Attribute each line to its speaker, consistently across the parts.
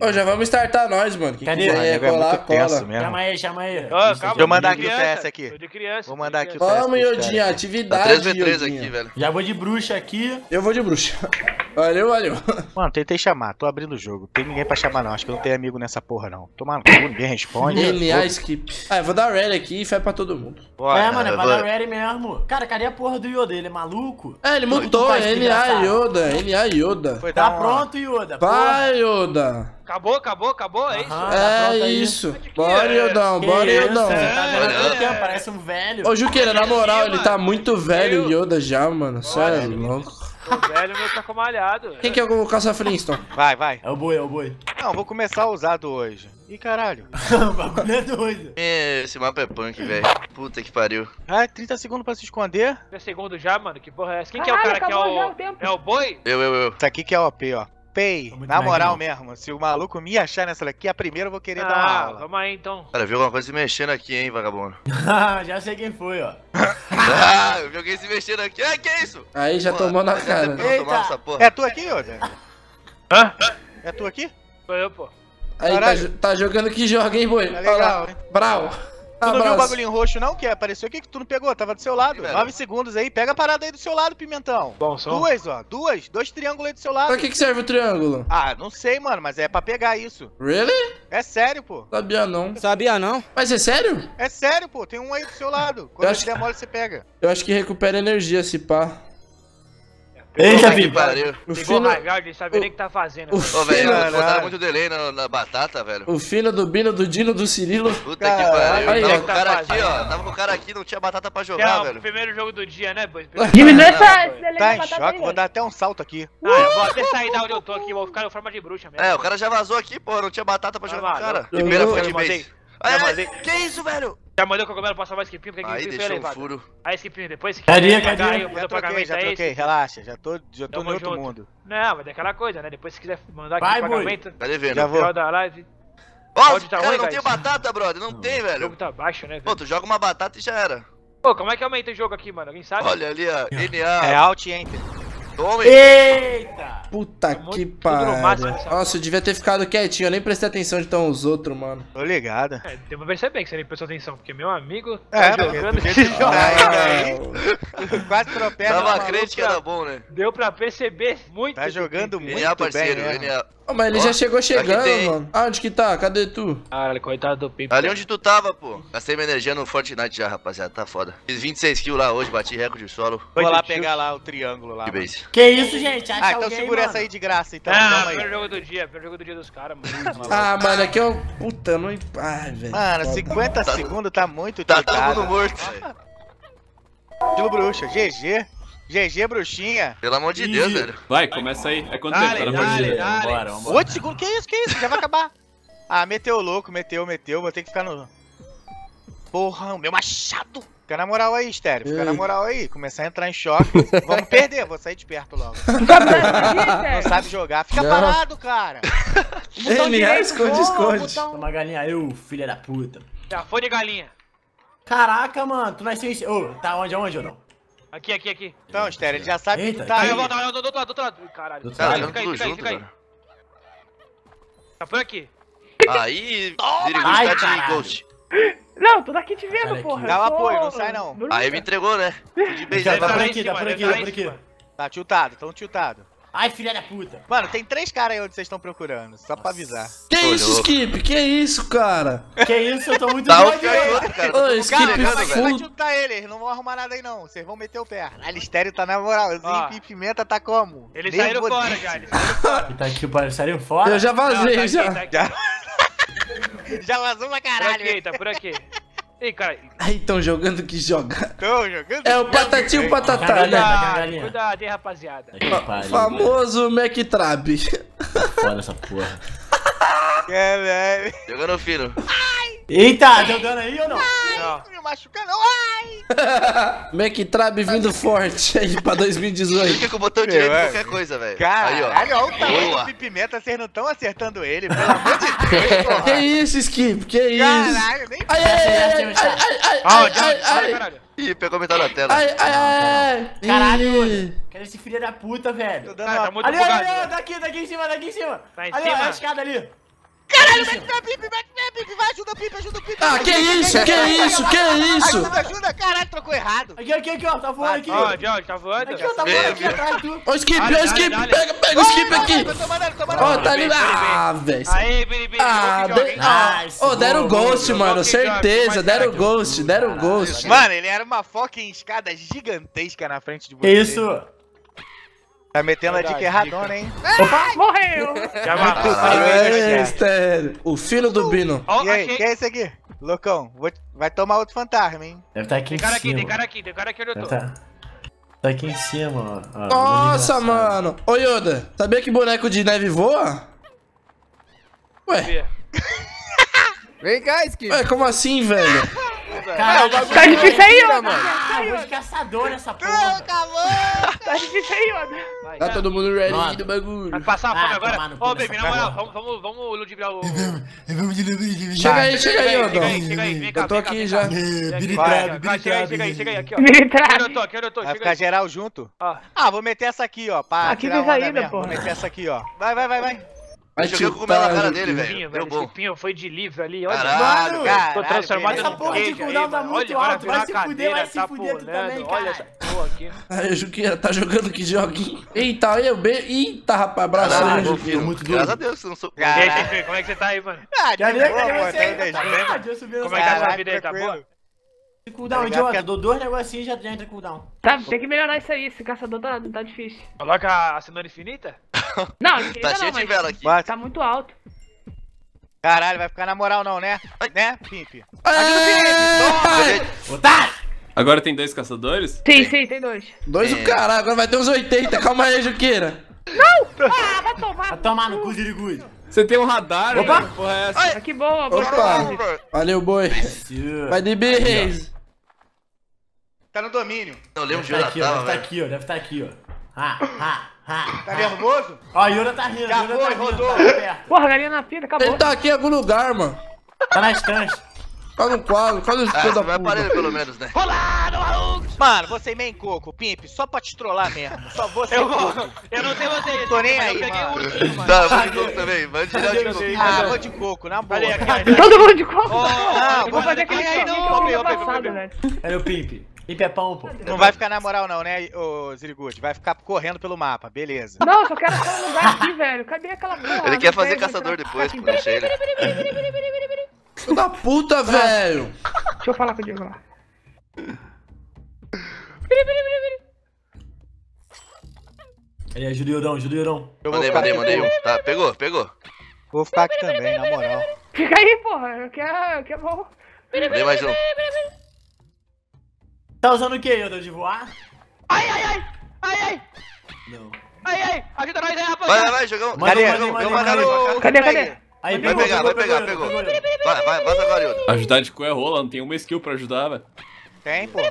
Speaker 1: Ô, já vamos startar nós, mano. Quem
Speaker 2: Cadê?
Speaker 1: quiser
Speaker 2: nego é
Speaker 1: colar,
Speaker 2: tenso
Speaker 1: cola.
Speaker 2: mesmo.
Speaker 3: Chama aí, chama aí.
Speaker 4: Ô,
Speaker 3: Lista
Speaker 4: calma,
Speaker 3: de
Speaker 2: Deixa eu mandar aqui o
Speaker 4: criança,
Speaker 2: PS aqui.
Speaker 4: Tô de criança. De
Speaker 2: mandar aqui o
Speaker 4: criança.
Speaker 1: Vamos,
Speaker 2: Teste,
Speaker 1: Iodinha,
Speaker 5: Tá
Speaker 1: atividade,
Speaker 5: 3v3
Speaker 1: Iodinha.
Speaker 5: aqui, velho.
Speaker 3: Já vou de bruxa aqui.
Speaker 1: Eu vou de bruxa. Valeu, valeu.
Speaker 2: Mano, tentei chamar, tô abrindo o jogo. Tem ninguém pra chamar, não. Acho que não tem amigo nessa porra, não. Toma no cu, ninguém responde.
Speaker 1: NA skip. Ah, eu vou dar rally aqui e fé pra todo mundo.
Speaker 5: Bora,
Speaker 3: é, mano, é
Speaker 5: eu
Speaker 3: pra dar ready mesmo. Cara, cadê a porra do Yoda? Ele é maluco?
Speaker 1: É, ele mutou,
Speaker 3: faz,
Speaker 1: NA
Speaker 3: desgraçado.
Speaker 1: Yoda, NA Yoda.
Speaker 2: Foi
Speaker 3: Tá
Speaker 2: uma-
Speaker 3: pronto, Yoda?
Speaker 1: Vai, Yoda.
Speaker 4: Acabou, acabou, acabou, é isso?
Speaker 3: Tá
Speaker 1: É
Speaker 3: aí.
Speaker 1: isso. Bora, Yodão,
Speaker 3: Que
Speaker 1: bora,
Speaker 3: isso,
Speaker 1: Yodão.
Speaker 3: Você tá? Parece um velho.
Speaker 1: Ô, Juqueira, na moral, ele tá muito velho,
Speaker 4: Eu-
Speaker 1: Yoda, já, mano. Sério, louco.
Speaker 4: Tô velho, meu tá com malhado.
Speaker 1: Quem que é o caça Flintstone?
Speaker 2: Vai, vai.
Speaker 3: É o boi, é o boi.
Speaker 2: Não, vou começar usado hoje. Ih, caralho.
Speaker 3: o bagulho é doido.
Speaker 5: Esse mapa é punk, velho. Puta que pariu.
Speaker 2: Ah, 30 segundos pra se esconder.
Speaker 4: É segundo já, mano? Que porra é essa? Quem que é o cara que é o...
Speaker 6: o.
Speaker 4: É o boi?
Speaker 5: Eu, eu, eu.
Speaker 2: Isso aqui que é OP, ó.
Speaker 3: Muito
Speaker 2: Na moral
Speaker 3: magrinho.
Speaker 2: mesmo, se o maluco me achar nessa daqui, a primeira eu vou querer dar uma
Speaker 4: Ah,
Speaker 2: aula.
Speaker 4: vamos aí então.
Speaker 5: Cara, viu alguma coisa se mexendo aqui, hein, vagabundo.
Speaker 3: Já sei quem foi, ó.
Speaker 5: ah, eu vi alguém se mexendo aqui. Ah, que é isso?
Speaker 1: Aí já tomou na cara.
Speaker 3: Eita.
Speaker 5: essa porra.
Speaker 2: É tu aqui, Yoda?
Speaker 4: Hã?
Speaker 2: É tu aqui?
Speaker 4: Sou eu, pô.
Speaker 1: Aí tá,
Speaker 2: Caralho.
Speaker 1: jo- tá jogando que joga, hein, boi?
Speaker 2: Tá
Speaker 1: Olha lá.
Speaker 2: legal, hein?
Speaker 1: Brau.
Speaker 2: Tu não viu o
Speaker 1: Abraço.
Speaker 2: bagulhinho roxo não, que apareceu aqui que tu não pegou? Tava do seu lado.
Speaker 5: Velho.
Speaker 2: 9 segundos aí. Pega a parada aí do seu lado, Pimentão.
Speaker 4: Bom som.
Speaker 2: Duas, ó. Duas. Dois triângulos aí do seu lado.
Speaker 1: Pra que que serve o triângulo?
Speaker 2: Ah, não sei, mano, mas é pra pegar isso.
Speaker 1: Really?
Speaker 2: É sério, pô.
Speaker 1: Sabia não.
Speaker 7: Sabia não?
Speaker 1: Mas é sério?
Speaker 2: É sério, pô. Tem um aí do seu lado. Quando
Speaker 1: Eu acho-
Speaker 2: der mole, você pega.
Speaker 1: Eu acho que recupera energia, se pá.
Speaker 3: Eita,
Speaker 5: Puta que
Speaker 3: filho.
Speaker 5: pariu.
Speaker 1: O
Speaker 4: Pegou
Speaker 1: fino,
Speaker 4: Raigard, ele sabe nem o que tá fazendo.
Speaker 1: o.
Speaker 5: Ô, velho, botaram muito delay na, na batata, velho.
Speaker 1: o fino do Bino, do Dino, do Cirilo.
Speaker 5: Puta
Speaker 2: Caralho.
Speaker 5: que pariu.
Speaker 1: Aí,
Speaker 5: tava com o cara aqui,
Speaker 4: Fazendo.
Speaker 5: ó. Tava com o cara aqui, não tinha batata pra jogar,
Speaker 4: é o
Speaker 5: velho.
Speaker 4: primeiro jogo do dia, né, boy?
Speaker 6: Diminui
Speaker 5: Ah,
Speaker 6: essa, delay
Speaker 2: Tá em choque,
Speaker 6: aí,
Speaker 2: vou dar até um salto aqui.
Speaker 4: Ah, eu vou até sair da onde eu tô aqui, vou ficar em forma de bruxa mesmo.
Speaker 5: É, o cara já vazou aqui, pô. Não tinha batata pra
Speaker 4: Tá
Speaker 5: jogar com o cara. Primeira foi de ai,
Speaker 4: mandei.
Speaker 5: que isso, velho?
Speaker 4: Já mandou o cogumelo passar mais skipinho, porque
Speaker 5: Aí deixou um
Speaker 4: elevado.
Speaker 5: furo.
Speaker 4: Aí skipinho, depois se
Speaker 3: Cadê,
Speaker 4: quiser
Speaker 3: cadê?
Speaker 4: pagar
Speaker 2: Já
Speaker 4: o
Speaker 2: troquei,
Speaker 4: pagamento
Speaker 2: já
Speaker 4: é
Speaker 2: troquei. Relaxa, já tô, já tô
Speaker 4: Tamo
Speaker 2: no outro
Speaker 4: junto.
Speaker 2: mundo.
Speaker 4: Não, mas é aquela coisa, né? Depois se quiser mandar aqui
Speaker 3: Vai,
Speaker 4: o pagamento,
Speaker 5: Tá devendo.
Speaker 2: Já vou.
Speaker 4: da live,
Speaker 5: Ó,
Speaker 4: tá
Speaker 5: cara,
Speaker 4: ruim,
Speaker 5: não
Speaker 4: guys?
Speaker 5: tem batata, brother. Não tem,
Speaker 4: o jogo
Speaker 5: velho.
Speaker 4: tá baixo, né,
Speaker 5: Pô,
Speaker 4: velho?
Speaker 5: tu joga uma batata e já era.
Speaker 4: Pô, como é que aumenta o jogo aqui, mano? Alguém sabe?
Speaker 5: Olha ali, ó.
Speaker 2: É
Speaker 5: NA.
Speaker 2: Alt e Enter.
Speaker 5: Tome.
Speaker 3: Eita!
Speaker 1: Puta
Speaker 4: É
Speaker 1: que pariu. Nossa, eu devia ter ficado quietinho. Eu nem prestei atenção de tão os outros, mano.
Speaker 2: Tô ligado.
Speaker 4: É, deu pra perceber que você nem prestou atenção, porque meu amigo
Speaker 2: É,
Speaker 4: tá jogando esse jogo.
Speaker 1: Ah,
Speaker 2: Quase tropeça.
Speaker 5: Tava crente que era bom, né?
Speaker 4: Deu pra perceber muito.
Speaker 2: Tá jogando muito
Speaker 5: NA,
Speaker 2: bem
Speaker 5: parceiro.
Speaker 2: mesmo.
Speaker 1: Ô, mas ele
Speaker 5: Ó,
Speaker 1: já chegou chegando, mano. Ah, onde que tá? Cadê tu?
Speaker 4: Caralho, coitado do Pipo.
Speaker 5: Ali onde tu tava, pô. Gastei minha energia no Fortnite já, rapaziada. Tá foda. Fiz 26 kills lá hoje, bati recorde de solo.
Speaker 2: Vou lá pegar lá o triângulo lá.
Speaker 5: Que.
Speaker 3: Que isso, gente? Acha
Speaker 2: Ah, então
Speaker 3: alguém,
Speaker 2: segura
Speaker 3: mano.
Speaker 2: essa aí de graça, então.
Speaker 4: Ah,
Speaker 2: Calma
Speaker 4: primeiro
Speaker 2: aí.
Speaker 4: jogo do dia, primeiro jogo do dia dos caras, mano.
Speaker 1: Ah, mano, aqui é o. Puta, não. Ai, velho.
Speaker 2: Mano,
Speaker 1: Foda.
Speaker 2: 50 segundos tá muito
Speaker 5: Tá todo mundo morto.
Speaker 2: Estilo bruxa, GG. GG, bruxinha.
Speaker 5: Pelo amor de. Deus, velho.
Speaker 7: Vai, começa aí. É quanto
Speaker 4: Dale,
Speaker 7: tempo? Tá na
Speaker 4: dale,
Speaker 7: partida?
Speaker 4: dale.
Speaker 3: Vambora, vambora.
Speaker 2: 8 segundos, que isso, que isso? Já vai acabar. Ah, meteu o louco, meteu, meteu. Vou ter que ficar no. Porra, o meu machado. Fica na moral aí, Estéreo. Fica na
Speaker 1: Ei.
Speaker 2: moral aí. Começar a entrar em choque. Vamos perder, vou sair de perto logo.
Speaker 6: Não sabe
Speaker 2: jogar. Fica
Speaker 1: Não.
Speaker 2: parado, cara.
Speaker 6: Botão
Speaker 1: NA
Speaker 6: direito,
Speaker 1: esconde, esconde.
Speaker 6: botão-
Speaker 3: Toma galinha, eu, filha da puta.
Speaker 4: Já foi de galinha.
Speaker 3: Caraca, mano, tu nasceu em... Ô, tá onde, aonde ou não?
Speaker 4: Aqui, aqui, aqui.
Speaker 2: Então, Estéreo, ele já sabe
Speaker 3: Eita,
Speaker 2: que tá
Speaker 4: Aí
Speaker 2: aí.
Speaker 4: eu do outro lado, do outro lado. Caralho.
Speaker 3: Do outro
Speaker 5: Cara,
Speaker 3: lado.
Speaker 4: Fica aí, fica aí, fica aí. Tá por aqui.
Speaker 5: Aí, Dirigudo
Speaker 3: Ai,
Speaker 5: tá de ghost.
Speaker 6: Não, tô daqui te
Speaker 3: Cara,
Speaker 6: vendo,
Speaker 3: aqui.
Speaker 6: porra.
Speaker 2: Dá o
Speaker 6: eu
Speaker 2: apoio, não sai não.
Speaker 5: Aí me entregou, né? De
Speaker 3: Tá
Speaker 4: Tá
Speaker 3: por
Speaker 4: em
Speaker 3: aqui, tá por
Speaker 4: né?
Speaker 3: aqui,
Speaker 4: Tá
Speaker 3: tá por aqui.
Speaker 4: cima.
Speaker 2: Tá tiltado, tão tiltado.
Speaker 3: Ai, filha da puta.
Speaker 2: Mano, tem três caras aí onde vocês estão procurando, só pra avisar.
Speaker 1: Que isso. Skip? Que isso, cara?
Speaker 3: Que isso, eu tô muito
Speaker 5: Tá um o outro, cara.
Speaker 1: Ô,
Speaker 5: Tá
Speaker 1: Skip,
Speaker 2: Cara, vai tiltar ele, eles não vão arrumar nada aí não. Vocês vão meter o pé. A Listério tá na moralzinho
Speaker 4: Ó.
Speaker 2: e Pimenta tá como?
Speaker 4: Eles saíram fora já, eles saíram fora.
Speaker 3: Tá aqui, pariu, saiu fora?
Speaker 1: Eu já
Speaker 4: Não,
Speaker 1: vazei,
Speaker 4: tá
Speaker 1: já.
Speaker 4: aqui, tá aqui.
Speaker 2: Já vazou pra
Speaker 4: Por
Speaker 2: caralho.
Speaker 4: aqui, tá por aqui. Ih, cara.
Speaker 1: Aí tão jogando que joga.
Speaker 2: Tô jogando.
Speaker 1: É o patati o patatá,
Speaker 3: Galinha,
Speaker 1: né?
Speaker 3: galinha.
Speaker 4: Cuidado, cuidado, hein, rapaziada.
Speaker 3: Pariu,
Speaker 1: famoso Mac Trap.
Speaker 3: velho. Foda essa porra.
Speaker 2: Caralho.
Speaker 5: Jogando fino.
Speaker 3: Eita, jogando aí ou não?
Speaker 4: Não.
Speaker 2: Não me machuca não. Ai.
Speaker 1: Mac vindo forte aí pra 2018.
Speaker 5: Fica com o botão
Speaker 2: Meu,
Speaker 5: direito em
Speaker 2: é.
Speaker 5: qualquer coisa, velho. Aí,
Speaker 2: Caralho,
Speaker 5: ó.
Speaker 2: olha o tamanho do Pimenta, vocês não estão acertando ele, pelo amor de Deus, porra.
Speaker 1: Que isso, Skip? Que isso?
Speaker 2: Caralho, nem
Speaker 1: Ai, ai, ai, ai, ai, ai, ai, ai?
Speaker 4: Ai,
Speaker 1: ai.
Speaker 5: Ih, pegou metade da tela.
Speaker 1: ai, ai, ai.
Speaker 3: Caralho. Cadê esse filho da puta,
Speaker 2: tô
Speaker 3: velho?
Speaker 2: dando
Speaker 4: Cara,
Speaker 2: uma...
Speaker 4: tá muito
Speaker 3: Ali, ali, ali, daqui, daqui em cima, daqui em cima.
Speaker 4: Tá em
Speaker 3: ali, ó,
Speaker 4: cima?
Speaker 3: a escada ali.
Speaker 2: Caralho, mete minha pipa, mete minha pipa, vai, ajuda a pipa, ajuda a pipa.
Speaker 1: Ah, que isso, que isso, que isso?
Speaker 2: Ajuda, ajuda, caralho, trocou errado.
Speaker 3: Aqui, aqui, aqui, ó. Tá voando aqui.
Speaker 4: Ó, de onde? Tá voando?
Speaker 3: Aqui, ó. Tá
Speaker 5: Vem,
Speaker 3: voando aqui
Speaker 5: vem.
Speaker 3: atrás tu.
Speaker 1: Ó o skip, ó o skip, pega, pega o skip aqui. Ó, tá ali. Ah, velho.
Speaker 4: Aí, Biribiri,
Speaker 1: Ah,
Speaker 4: que
Speaker 1: ah, oh, deram ghost, mano,
Speaker 4: que
Speaker 1: certeza, deram ghost, deram ghost.
Speaker 2: Mano, ele era uma foca em escada gigantesca na frente de você.
Speaker 3: Que isso?
Speaker 2: Tá metendo a dica erradona, hein?
Speaker 6: Morreu.
Speaker 4: Já matou.
Speaker 1: É, Estéreo. O filho do Bino.
Speaker 4: Ó,
Speaker 2: E aí,
Speaker 4: achei.
Speaker 2: quem é esse aqui? Loucão, vou- vai tomar outro fantasma, hein?
Speaker 3: Deve estar aqui
Speaker 4: Tem
Speaker 3: em
Speaker 4: cara aqui,
Speaker 3: cima.
Speaker 4: tem cara aqui, tem cara aqui onde eu tô.
Speaker 3: tá... tá aqui em cima, ó.
Speaker 1: Nossa, mano. Ô, Yoda, sabia que boneco de neve voa? Ué.
Speaker 7: Vem cá, Skip.
Speaker 1: ué, como assim, velho?
Speaker 3: Caralho,
Speaker 6: Tá difícil aí, Yoda.
Speaker 3: Ah, vou de caçador nessa
Speaker 2: Não,
Speaker 3: porra.
Speaker 2: acabou!
Speaker 6: Tá difícil aí, Yoda.
Speaker 4: Vai.
Speaker 1: Tá todo mundo ready
Speaker 3: Mano.
Speaker 1: do bagulho.
Speaker 4: Vai passar a fome
Speaker 3: Ah,
Speaker 4: agora? Ô, baby, na moral, vamos, vamos, vamos ludibriar o...
Speaker 1: Chega aí, chega aí,
Speaker 4: Chega
Speaker 1: Yodão.
Speaker 4: aí, chega aí, vem cá,
Speaker 1: Eu tô aqui já.
Speaker 2: vai,
Speaker 4: vai, Chega aí, chega aí, chega aí, aqui, ó. Aqui
Speaker 6: Militar.
Speaker 4: onde eu tô, aqui onde eu tô,
Speaker 2: Vai ficar geral junto?
Speaker 4: Ó,
Speaker 2: Ah, vou meter essa aqui, ó,
Speaker 6: Aqui
Speaker 2: onda
Speaker 6: saída, porra.
Speaker 2: Vou meter essa aqui, ó. Vai, vai, vai, vai.
Speaker 1: Vai
Speaker 5: Eu joguei o cogumelo na cara dele, velho. Deu
Speaker 4: velho,
Speaker 5: bom.
Speaker 4: esse pinho foi de livro ali, olha.
Speaker 5: Caralho,
Speaker 3: Mano,
Speaker 2: Caralho,
Speaker 4: Tô transformado.
Speaker 3: Essa porra de cooldown tá muito
Speaker 4: Olha,
Speaker 3: alto, vai se fuder, vai se
Speaker 4: tá
Speaker 3: fuder tu também,
Speaker 4: pulando. Olha essa porra aqui.
Speaker 1: Aí, Juqueira, tá jogando que joguinho. Eita, eu, B. Eita, rapaz, abraço aí, Juqueira.
Speaker 5: filho.
Speaker 3: muito
Speaker 5: Graças
Speaker 3: duro.
Speaker 5: a Deus não sou.
Speaker 4: E aí, como é que você tá aí, mano?
Speaker 2: Ah, de boa, tá
Speaker 3: Tá
Speaker 2: bem.
Speaker 4: Como é que tá a sua vida aí, tá boa?
Speaker 3: Cooldown, idiota. Dou dois negocinhos e já entra cooldown.
Speaker 6: Tá, tem que melhorar isso aí. Esse caçador tá, tá difícil.
Speaker 4: Coloca a cenoura infinita?
Speaker 6: Não, ainda
Speaker 5: Tá
Speaker 6: não,
Speaker 5: cheio de vela aqui.
Speaker 2: Bate.
Speaker 6: Tá muito alto.
Speaker 2: Caralho, vai ficar na moral não, né? Né, Pimp?
Speaker 1: Ai,
Speaker 3: Otário!
Speaker 8: Agora tem dois caçadores?
Speaker 6: Sim, sim, tem dois.
Speaker 1: Dois o caralho, agora vai ter uns 80. Calma aí, Juqueira.
Speaker 6: Ah, vai tomar.
Speaker 3: Vai tomar no cu, Zirigudo.
Speaker 8: Você tem um radar,
Speaker 3: Opa!
Speaker 8: velho? Porra, é essa?
Speaker 6: Ah, que boa, boa.
Speaker 1: Opa, valeu, boi. Vai de B,
Speaker 2: Tá no domínio.
Speaker 5: Eu lembro de
Speaker 3: Deve tá aqui, ó.
Speaker 5: Jonathan,
Speaker 3: Deve tá
Speaker 5: velho.
Speaker 3: aqui, ó. Deve tá aqui, ó. Ha, ha, ha.
Speaker 2: Tá nervoso?
Speaker 3: Ó, Yoda tá rindo,
Speaker 2: Já
Speaker 3: Yoda
Speaker 2: foi,
Speaker 3: tá rindo,
Speaker 2: rodou.
Speaker 3: tá perto.
Speaker 6: Porra, galinha na fila, acabou.
Speaker 1: Ele tá aqui em algum lugar, mano.
Speaker 3: Tá na estante.
Speaker 1: Tá no quadro, cadê o
Speaker 5: Ah,
Speaker 1: filho
Speaker 5: você
Speaker 1: da
Speaker 5: vai
Speaker 1: puta?
Speaker 5: aparelho pelo menos, né?
Speaker 2: Mano, você main coco, Pimp, só pra te trollar mesmo. Só você
Speaker 4: Eu,
Speaker 2: coco.
Speaker 4: vou, eu não sei você.
Speaker 2: Tô nem aí,
Speaker 4: eu peguei
Speaker 2: mano.
Speaker 4: o ursinho, mano.
Speaker 5: Tá, vou de coco também. Vai direto de coco.
Speaker 2: Ah, vou de coco, na boa.
Speaker 6: Todo mundo de copo.
Speaker 4: Ó,
Speaker 2: Não,
Speaker 6: Eu vou fazer aquele
Speaker 2: aí, não,
Speaker 6: velho.
Speaker 3: Olha o Pimp. Pimp é pão, pô.
Speaker 2: Não vai ficar na moral não, né, ô Zirigude? Vai ficar correndo pelo mapa, beleza.
Speaker 6: Não, eu só quero só um lugar aqui, velho. Cadê aquela porra?
Speaker 5: Ele quer fazer caçador depois, pô, deixa ele.
Speaker 1: Filho da puta, velho.
Speaker 6: Deixa eu falar com o Diego lá.
Speaker 3: Aí, ajuda o Yodão, ajuda o Yodão.
Speaker 2: Eu vou
Speaker 5: Mandei,
Speaker 2: ficar
Speaker 5: mandei, mandei um. Tá, pegou, pegou.
Speaker 2: Vou ficar aqui também, na moral.
Speaker 6: Fica aí, porra. Eu quero, eu quero bom.
Speaker 5: Mandei mais um.
Speaker 3: Tá usando o que, Yoda? De voar?
Speaker 4: Ai, ai, ai! Ai, ai!
Speaker 3: Não.
Speaker 4: Ai, ai! Ajuda nós aí,
Speaker 5: Vai,
Speaker 4: rapaziada!
Speaker 5: vai, vai.
Speaker 3: Manda,
Speaker 2: Cadê?
Speaker 3: manda.
Speaker 5: no...
Speaker 6: Cadê, cadê?
Speaker 3: Aí,
Speaker 5: Vai
Speaker 3: pegou,
Speaker 5: pegar, vai pegar,
Speaker 3: pegou.
Speaker 5: Vai, vai, vaza agora, Yoda.
Speaker 8: Ajudar de cu é rola, não tem uma skill pra ajudar, velho.
Speaker 2: Tem, pô.
Speaker 4: Ai,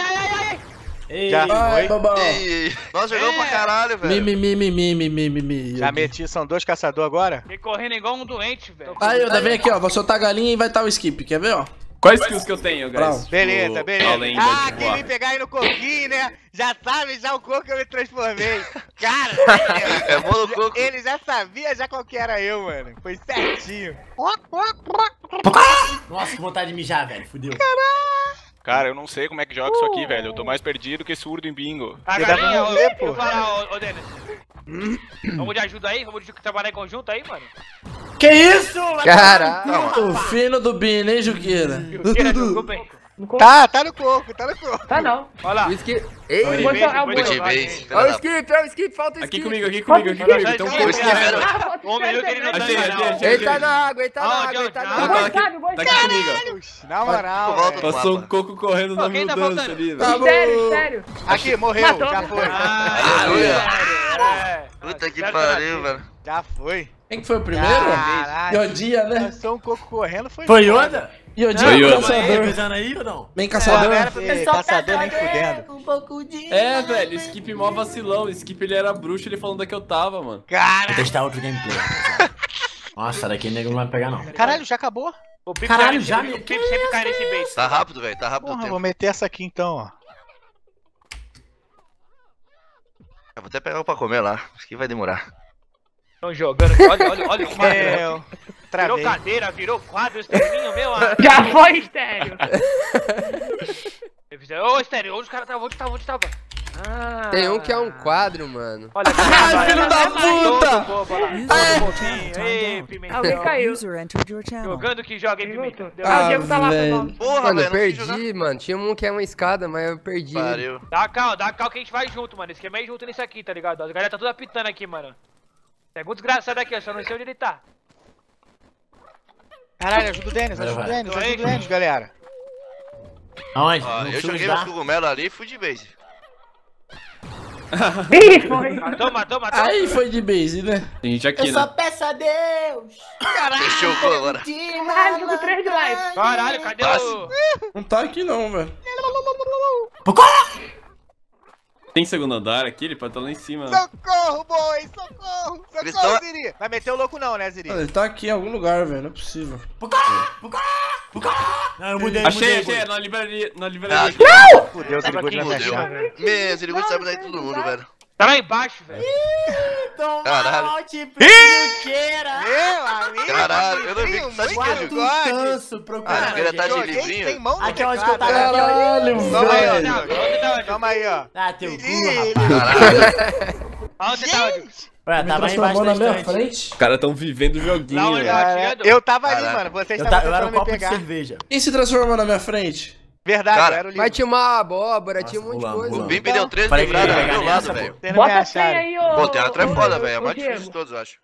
Speaker 4: ai, ai, ai!
Speaker 3: Ei,
Speaker 2: Já.
Speaker 1: Ai,
Speaker 2: Oi?
Speaker 1: babão.
Speaker 5: Ih, Nós jogamos pra caralho,
Speaker 1: Mi,
Speaker 5: velho.
Speaker 1: mi, mi, mi, mi, mi, mi, mi, mi.
Speaker 2: Já meti, são dois caçadores agora?
Speaker 4: Fiquei correndo igual um doente, velho.
Speaker 1: Aí, Yoda, vem aqui, ó. Vou soltar a galinha e vai estar o skip. Quer ver, ó?
Speaker 8: Quais skills que eu tenho, guys?
Speaker 2: Beleza,
Speaker 8: Tipo,
Speaker 2: beleza.
Speaker 8: Além da
Speaker 2: Ah, quem me pegar aí no coquinho, né? Já sabe já o coco que eu me transformei. Cara,
Speaker 5: É coco.
Speaker 2: ele já sabia já qual que era eu, mano. Foi certinho.
Speaker 3: Nossa, que vontade de mijar, velho. Fudeu.
Speaker 9: Cara, eu não sei como é que joga isso aqui, velho. Eu tô mais perdido que surdo em bingo.
Speaker 4: A
Speaker 2: Você dá pra
Speaker 4: galinha,
Speaker 2: não
Speaker 4: ô,
Speaker 2: ver, pô.
Speaker 4: eu falar, ô, ô Denis. Vamos de ajuda aí? Vamos de trabalhar em conjunto aí, mano?
Speaker 3: Que isso?
Speaker 7: Caralho.
Speaker 1: O fino do Bino, hein, Juqueira?
Speaker 4: Tira, desculpa aí.
Speaker 6: Não
Speaker 2: Tá, tá no coco, tá no coco.
Speaker 6: Tá não.
Speaker 4: Olha lá.
Speaker 7: O Skip. Ei,
Speaker 6: é o
Speaker 5: filha
Speaker 7: ó o Skip, ó o Skip, falta o
Speaker 8: Aqui
Speaker 7: Skip.
Speaker 8: comigo, aqui comigo, aqui comigo. um
Speaker 4: vai, vai.
Speaker 6: Ah,
Speaker 4: Ô, meu, eu queria-
Speaker 8: Achei, achei, achei.
Speaker 7: Ele tá na água, ele tá na água, ele tá na
Speaker 6: O
Speaker 7: água.
Speaker 8: tá
Speaker 6: o
Speaker 8: aqui comigo.
Speaker 2: Na moral,
Speaker 8: Passou um coco correndo na mudança ali, velho.
Speaker 6: Sério, sério.
Speaker 2: Aqui, morreu, já foi.
Speaker 4: Ah,
Speaker 5: Aleluia.
Speaker 4: é.
Speaker 5: Puta que pariu, velho.
Speaker 2: Já foi.
Speaker 1: Quem que foi o primeiro?
Speaker 2: Caralho.
Speaker 1: Yodinha, né?
Speaker 2: Lançou um coco correndo, foi
Speaker 3: Foi. Yoda?
Speaker 1: Yodinha
Speaker 8: Foi
Speaker 1: é o
Speaker 8: Yoda.
Speaker 3: Tá
Speaker 1: caçador.
Speaker 3: pensando aí ou não?
Speaker 1: Bem
Speaker 2: Pô,
Speaker 1: caçador.
Speaker 2: não era pra ser caçador nem fudendo.
Speaker 3: Um pouco de...
Speaker 8: É, velho, Skip mó vacilão. Skip ele era bruxo, ele falando da que eu tava, mano.
Speaker 3: Vou
Speaker 2: Cara,
Speaker 3: testar outro gameplay. Nossa, daqui nego não vai pegar, não.
Speaker 2: caralho, já acabou?
Speaker 4: O Pipe
Speaker 3: Caralho, já me-
Speaker 4: O Pipe sempre cai nesse bait.
Speaker 5: Tá rápido, velho. Tá rápido o
Speaker 2: Porra,
Speaker 5: tempo.
Speaker 2: vou meter essa aqui então, ó.
Speaker 5: Eu vou até pegar pra comer lá. Acho que vai demorar.
Speaker 4: Estão jogando. Olha, olha, olha o quadro.
Speaker 2: Meu.
Speaker 4: Virou
Speaker 2: Travei.
Speaker 4: cadeira, virou quadro, estrelinho, meu. ah.
Speaker 6: Já foi estéreo.
Speaker 4: Eu fiz- Ô, estéreo, onde os caras estavam? Onde tava? Onde tava? Ah.
Speaker 7: Tem um que é um quadro, mano.
Speaker 4: Olha,
Speaker 1: Ai, filho da puta!
Speaker 4: Todo bobo lá. Todo bobinho. Ei, pimentão.
Speaker 6: Alguém caiu.
Speaker 10: User entered your channel.
Speaker 4: Jogando que joga, hein,
Speaker 6: voltou.
Speaker 4: Deu-
Speaker 6: Ah, o Diego tá lá,
Speaker 1: velho.
Speaker 5: Porra,
Speaker 7: Mano,
Speaker 5: velho,
Speaker 7: eu
Speaker 5: não sei jogar.
Speaker 7: perdi, mano. Tinha um que é uma escada, mas eu perdi.
Speaker 5: Pariu.
Speaker 4: Dá cal, dá cal que a gente vai junto, mano. Esquema é junto nisso aqui, tá ligado? A galera tá tudo apitando aqui, mano. Pega um desgraçado aqui, eu só não sei onde ele tá.
Speaker 2: Caralho, ajuda o Denis, ajuda o. Denis, ajuda o Denis, galera.
Speaker 3: Aonde? Não
Speaker 5: eu joguei meus cogumelos ali e fui de base.
Speaker 6: Ih, foi.
Speaker 4: Matou, matou, matou.
Speaker 1: Aí foi de base, né?
Speaker 8: Tem gente aqui,
Speaker 3: Eu só
Speaker 8: né?
Speaker 3: peço a Deus.
Speaker 5: Fechou agora.
Speaker 6: Caralho, tô com 3 de live.
Speaker 4: Caralho, cadê o...
Speaker 1: Não tá aqui não, velho.
Speaker 8: Tem segundo andar aqui, ele pode estar lá em cima.
Speaker 2: Socorro, boy, socorro,
Speaker 5: Cristão-
Speaker 2: socorro, Ziri. Vai meter o louco não, né, Ziri?
Speaker 1: Ele tá aqui em algum lugar, velho. Não é possível.
Speaker 3: Não, eu mudei,
Speaker 8: Achei,
Speaker 3: mudei.
Speaker 8: achei, na livraria. Na livraria.
Speaker 5: Ah,
Speaker 2: Fudeu, na
Speaker 5: fudeu.
Speaker 2: festa.
Speaker 4: velho.
Speaker 5: Meu, esse negócio sabe daí todo mundo, velho.
Speaker 4: Tá lá embaixo, velho.
Speaker 3: Toma
Speaker 5: Caralho.
Speaker 3: multipliqueira.
Speaker 2: Meu amigo,
Speaker 5: Caralho, eu não vi que tá de queijo.
Speaker 2: God.
Speaker 3: Tanso
Speaker 5: Ah,
Speaker 3: procurando.
Speaker 5: queria tá de livrinho.
Speaker 3: Aqui é onde que eu tava. Ó.
Speaker 1: Caralho, velho.
Speaker 4: Tá onde?
Speaker 2: Calma aí, ó.
Speaker 3: Ah, teu cu,
Speaker 2: Ih,
Speaker 3: rapaz.
Speaker 5: Caralho.
Speaker 4: Aonde você tá, onde?
Speaker 3: Ué, tava aí embaixo da
Speaker 1: na minha frente.
Speaker 8: Os caras tão vivendo o joguinho, velho.
Speaker 4: tá
Speaker 2: Cara,
Speaker 4: atirando?
Speaker 2: eu tava ali, mano. Vocês
Speaker 3: Eu,
Speaker 2: estavam
Speaker 3: ta- eu era um
Speaker 2: tentando me
Speaker 3: copo de
Speaker 2: pegar.
Speaker 3: cerveja.
Speaker 1: Quem se transformou na minha frente?
Speaker 2: Verdade,
Speaker 5: Cara,
Speaker 2: era o
Speaker 7: Mas
Speaker 2: livro.
Speaker 7: tinha uma abóbora, tinha um monte de coisa.
Speaker 5: O. Bimp deu três livradas do meu lado, velho.
Speaker 6: Bota a senha aí, ô.
Speaker 5: Pô, tem uma
Speaker 6: ô,
Speaker 5: trap foda,
Speaker 6: ô,
Speaker 5: velho. É mais difícil de todos, eu acho.